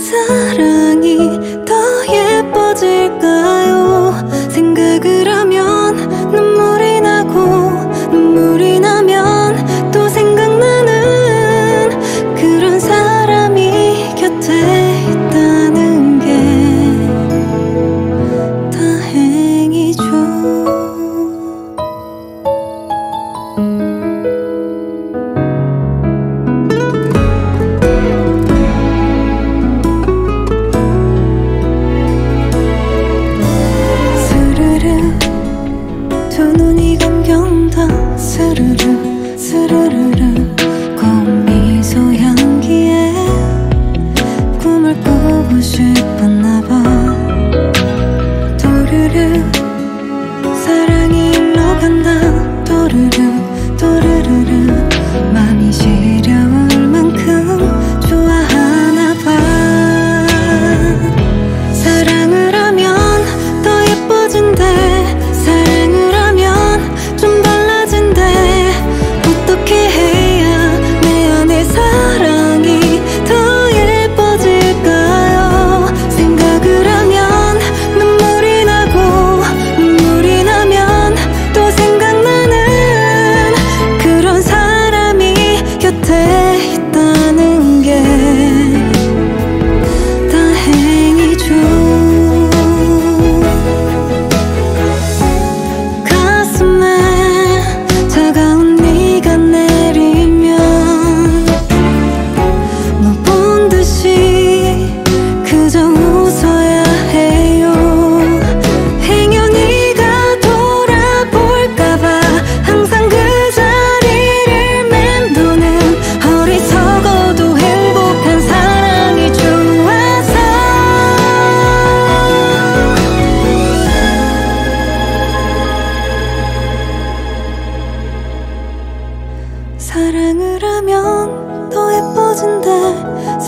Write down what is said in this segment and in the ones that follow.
사랑이 do do do do do do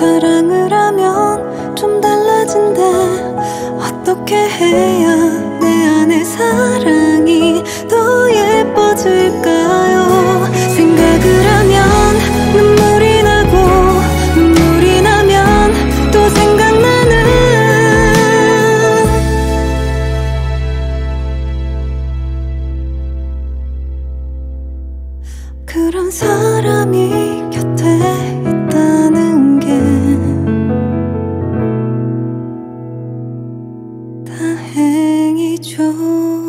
사랑을 하면 좀 달라진다 어떻게 해야 내 안의 사랑이 더 예뻐질까요? 생각을 하면 눈물이 나고 눈물이 나면 또 생각나는. 그런 사람이 就。